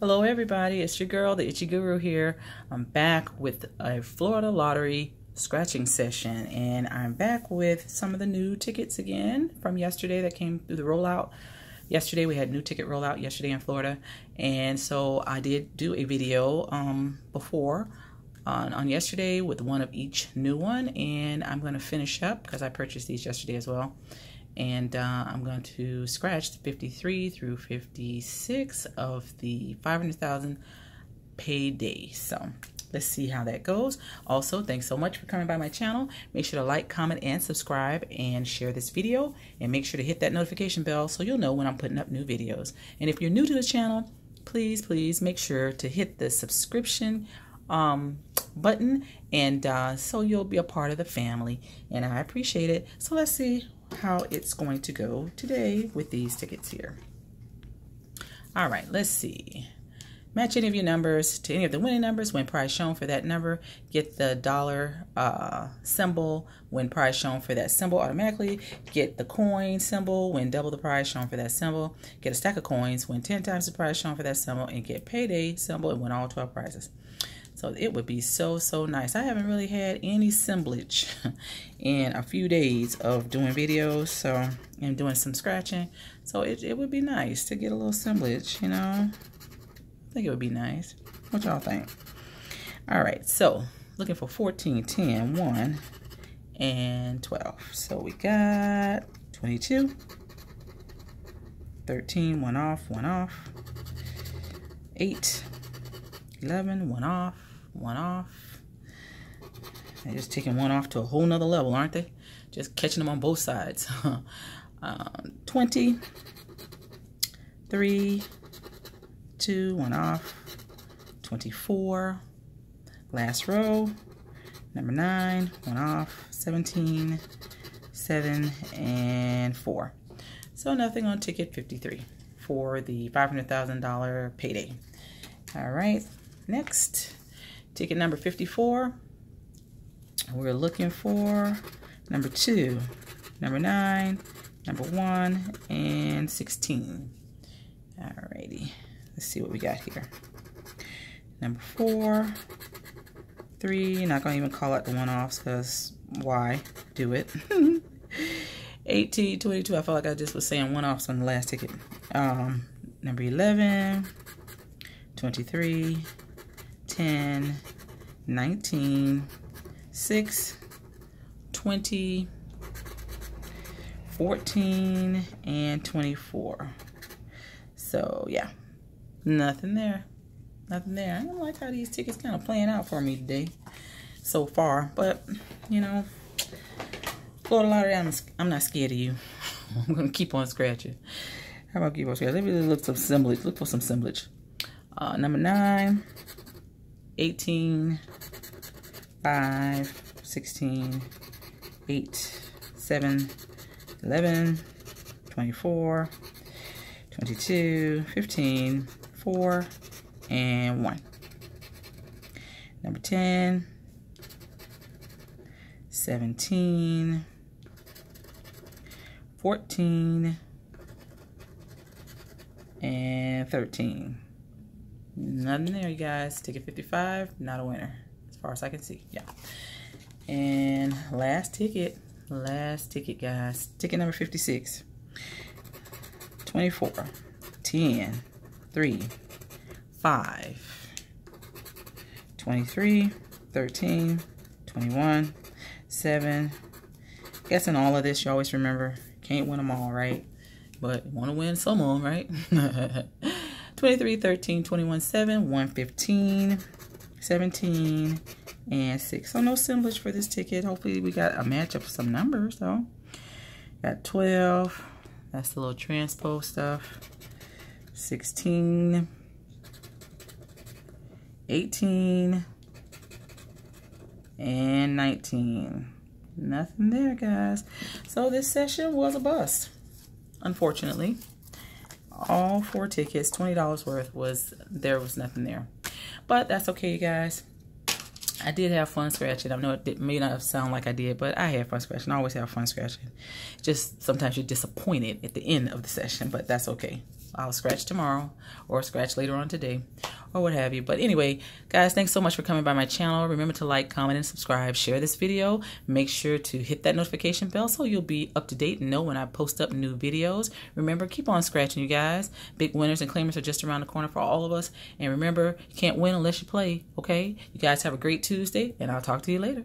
Hello, everybody. It's your girl, the Itchy Guru here. I'm back with a Florida Lottery scratching session, and I'm back with some of the new tickets again from yesterday that came through the rollout. Yesterday, we had new ticket rollout yesterday in Florida, and so I did do a video um, before on, on yesterday with one of each new one, and I'm going to finish up because I purchased these yesterday as well and uh, I'm going to scratch the 53 through 56 of the 500,000 payday. So let's see how that goes. Also, thanks so much for coming by my channel. Make sure to like, comment, and subscribe, and share this video. And make sure to hit that notification bell so you'll know when I'm putting up new videos. And if you're new to the channel, please, please make sure to hit the subscription um, button and uh, so you'll be a part of the family and I appreciate it. So let's see how it's going to go today with these tickets here. All right, let's see. Match any of your numbers to any of the winning numbers when prize shown for that number. Get the dollar uh, symbol when prize shown for that symbol automatically. Get the coin symbol when double the prize shown for that symbol. Get a stack of coins when 10 times the prize shown for that symbol. And get payday symbol and win all 12 prizes. So it would be so, so nice. I haven't really had any assemblage in a few days of doing videos so and doing some scratching. So it, it would be nice to get a little assemblage, you know. I think it would be nice. What y'all think? All right, so looking for 14, 10, 1, and 12. So we got 22, 13, one off, one off, 8, 11, one off, one off. They're just taking one off to a whole nother level, aren't they? Just catching them on both sides. um, 20, 3, 2, one off, 24, last row, number 9, one off, 17, 7, and 4. So nothing on ticket 53 for the $500,000 payday. All right, next Ticket number 54. We're looking for number 2, number 9, number 1, and 16. Alrighty. Let's see what we got here. Number 4, 3. Not going to even call out the one-offs because why do it? 18, 22. I felt like I just was saying one-offs on the last ticket. Um, number 11, 23, 10, 19, 6, 20, 14, and 24. So, yeah, nothing there. Nothing there. I don't like how these tickets kind of playing out for me today so far. But, you know, Florida Lottery, I'm, I'm not scared of you. I'm going to keep on scratching. How about keep on scratching? Let me look some. Look for some assemblage. Uh, number 9, 18, 5, 16, 8, 7, 11, 24, 22, 15, 4, and 1. Number 10, 17, 14, and 13. Nothing there, you guys. Ticket 55, not a winner. As far as I can see. Yeah. And last ticket. Last ticket, guys. Ticket number 56. 24, 10, 3, 5, 23, 13, 21, 7. Guessing all of this, you always remember, can't win them all, right? But want to win some of them, right? 23, 13, 21, 7, 115, 17, and 6. So no assemblage for this ticket. Hopefully we got a match of some numbers though. Got 12. That's the little transpo stuff. 16. 18. And 19. Nothing there, guys. So this session was a bust, unfortunately all four tickets, $20 worth was, there was nothing there. But that's okay, you guys. I did have fun scratching. I know it may not sound like I did, but I had fun scratching. I always have fun scratching. Just sometimes you're disappointed at the end of the session, but that's okay. I'll scratch tomorrow or scratch later on today or what have you. But anyway, guys, thanks so much for coming by my channel. Remember to like, comment, and subscribe. Share this video. Make sure to hit that notification bell so you'll be up to date and know when I post up new videos. Remember, keep on scratching, you guys. Big winners and claimers are just around the corner for all of us. And remember, you can't win unless you play, okay? You guys have a great Tuesday, and I'll talk to you later.